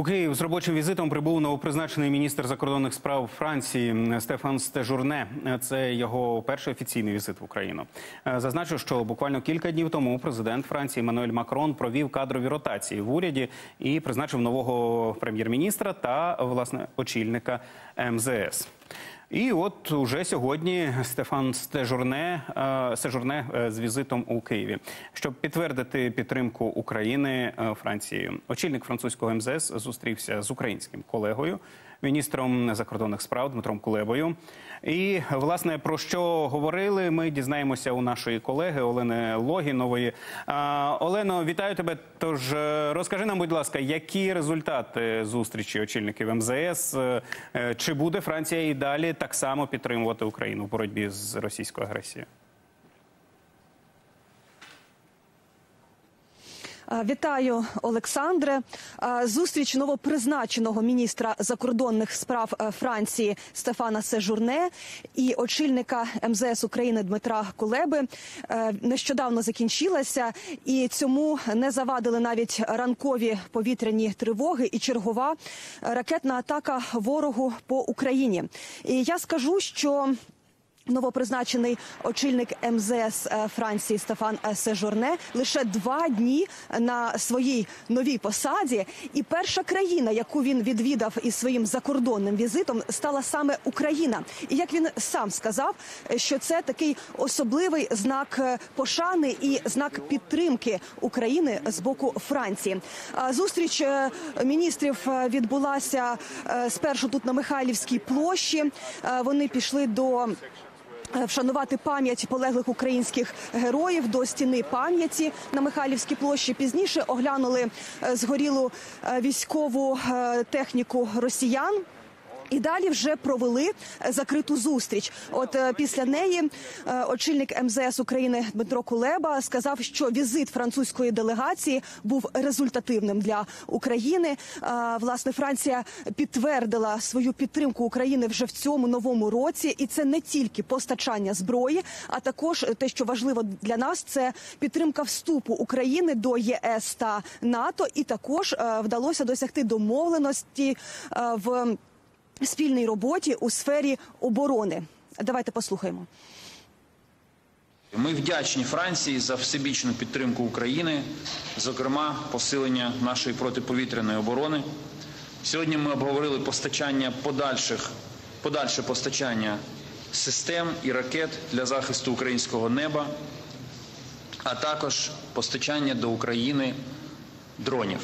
У Київ з робочим візитом прибув новопризначений міністр закордонних справ Франції Стефан Стежурне. Це його перший офіційний візит в Україну. Е, Зазначу, що буквально кілька днів тому президент Франції Мануель Макрон провів кадрові ротації в уряді і призначив нового прем'єр-міністра та власне очільника МЗС. І от уже сьогодні Стефан Стежурне, Сежурне Стежурне е, з візитом у Києві, щоб підтвердити підтримку України е, Францією. Очільник французького МЗС зустрівся з українським колегою, міністром закордонних справ Дмитром Кулебою. І власне про що говорили, ми дізнаємося у нашої колеги Олени Логінової. Олено, вітаю тебе. Тож е, розкажи нам, будь ласка, які результати зустрічі очільників МЗС? Е, е, Чи буде Франція і далі так само підтримувати Україну в боротьбі з російською агресією? Вітаю, Олександре. Е, Зустріч новопризначеного міністра закордонних справ е, Франції Стефана Сежурне і очільника МЗС України Дмитра Кулеби е, нещодавно закінчилася, і цьому не завадили навіть ранкові повітряні тривоги і чергова ракетна атака ворогу по Україні. І я скажу, що Новопризначений очільник МЗС е, Франції Стефан е, Сежурне лише два дні на своїй новій посаді, і перша країна, яку він відвідав із своїм закордонним візитом, стала саме Україна. І як він сам сказав, що це такий особливий знак е, пошани і знак підтримки України з боку Франції. Зустріч міністрів відбулася спершу тут на Михайлівській площі. Вони пішли до Вшанувати пам'ять полеглих українських героїв до стіни пам'яті на Михайлівській площі. Пізніше оглянули е, згорілу е, військову е, техніку росіян. І далі вже провели е, закриту зустріч. От е, після неї е, очільник МЗС України Дмитро Кулеба сказав, що візит французької делегації був результативним для України. Власне, Франція підтвердила свою підтримку України вже в цьому новому році, і це не тільки постачання зброї, а також те, що важливо для нас, це підтримка вступу України до ЄС та НАТО. І також вдалося досягти домовленості в спільній роботі у сфері оборони. Давайте послухаємо. Ми вдячні Франції за всебічну підтримку України, зокрема посилення нашої протиповітряної оборони. Сьогодні ми обговорили постачання подальших, подальше постачання систем і ракет для захисту українського неба, а також постачання до України дронів.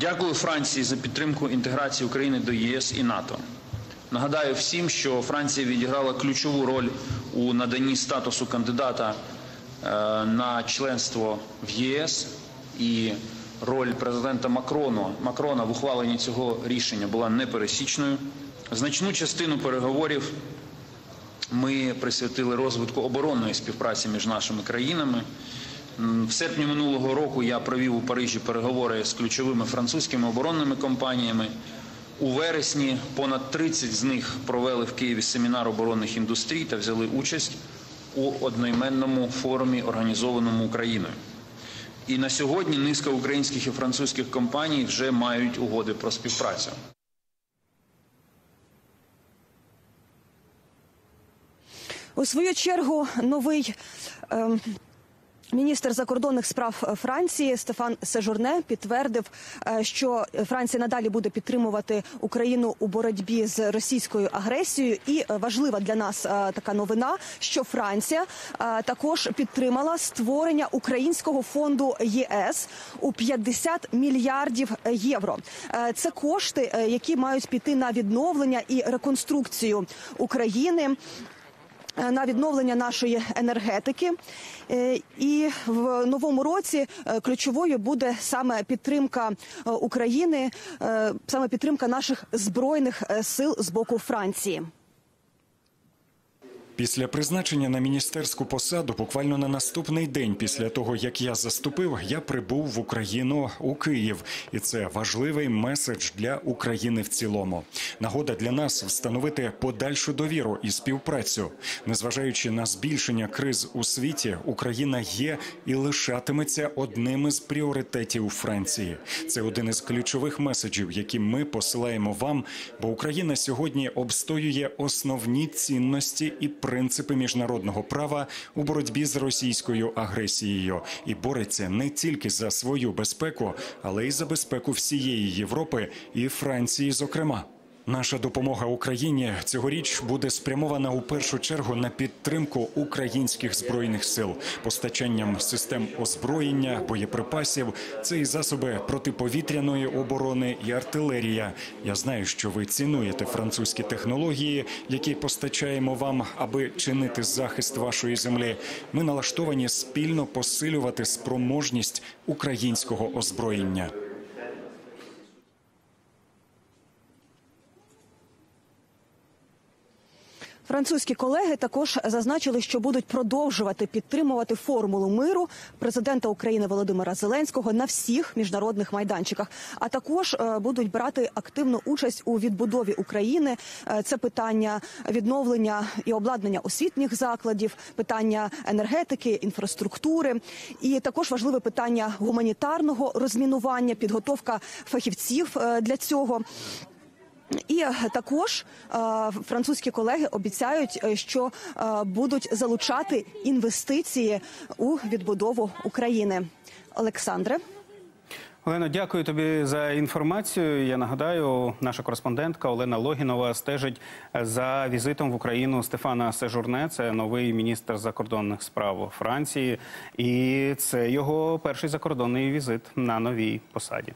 Дякую Франції за підтримку інтеграції України до ЄС і НАТО. Нагадаю всім, що Франція відіграла ключову роль у наданні статусу кандидата е, на членство в ЄС, і роль президента Макрону, Макрона в ухваленні цього рішення була непересічною. Значну частину переговорів ми присвятили розвитку оборонної співпраці між нашими країнами. В серпні минулого року я провів у Парижі переговори з ключовими французькими оборонними компаніями. У вересні понад 30 з них провели в Києві семінар оборонних індустрій та взяли участь у одноіменному форумі, організованому Україною. І на сьогодні низка українських і французьких компаній вже мають угоди про співпрацю. У свою чергу новий. ем, Міністр закордонних справ Франції Стефан Сежурне підтвердив, е, що Франція надалі буде підтримувати Україну у боротьбі з російською агресією. І е, важлива для нас е, така новина, що Франція е, також підтримала створення українського фонду ЄС у 50 мільярдів євро. Е, Це кошти, е, які мають піти на відновлення і реконструкцію України е, на відновлення нашої енергетики. Е, І в новому році е, ключовою буде саме підтримка е, України, е, саме підтримка наших збройних е, сил з боку Франції. Після призначення на міністерську посаду, буквально на наступний день після того, як я заступив, я прибув в Україну у Київ, і це важливий меседж для України в цілому. Нагода для нас встановити подальшу довіру і співпрацю. Незважаючи на збільшення криз у світі, Україна є і лишатиметься одним із пріоритетів Франції. Це один із ключових меседжів, які ми посилаємо вам, бо Україна сьогодні обстоює основні цінності і принципи міжнародного права у боротьбі з російською агресією і бореться не тільки за свою безпеку, але й за безпеку всієї Європи і Франції, зокрема. Наша допомога Україні цьогоріч буде спрямована у першу чергу на підтримку українських збройних сил, постачанням систем озброєння, боєприпасів, це і засоби протиповітряної оборони і артилерія. Я знаю, що ви цінуєте французькі технології, які постачаємо вам, аби чинити захист вашої землі. Ми налаштовані спільно посилювати спроможність українського озброєння. Французькі колеги також зазначили, що будуть продовжувати підтримувати формулу миру президента України Володимира Зеленського на всіх міжнародних майданчиках, а також е, будуть брати активну участь у відбудові України. Е, Це питання відновлення і обладнання освітніх закладів, питання енергетики, інфраструктури, і також важливе питання гуманітарного розмінування, підготовка фахівців е, для цього. І е, також е, французькі колеги обіцяють, е, що будуть залучати інвестиції у відбудову України. Олександре. Олено, дякую тобі за інформацію. Я нагадаю, наша кореспондентка Олена Логінова стежить за візитом в Україну Стефана Сежурне. Це новий міністр закордонних справ Франції, і це його перший закордонний візит на новій посаді.